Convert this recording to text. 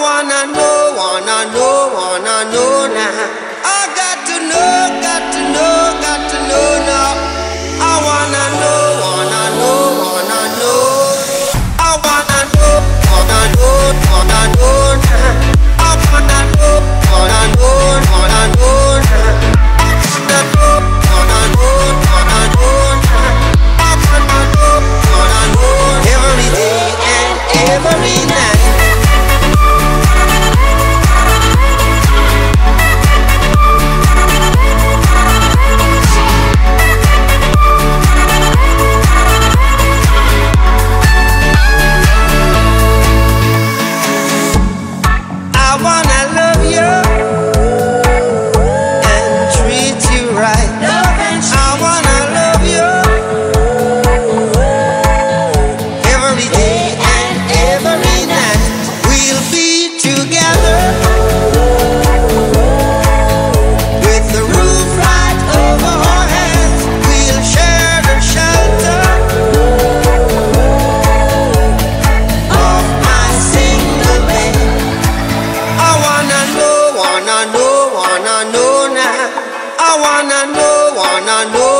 wanna know, wanna know, wanna know. I know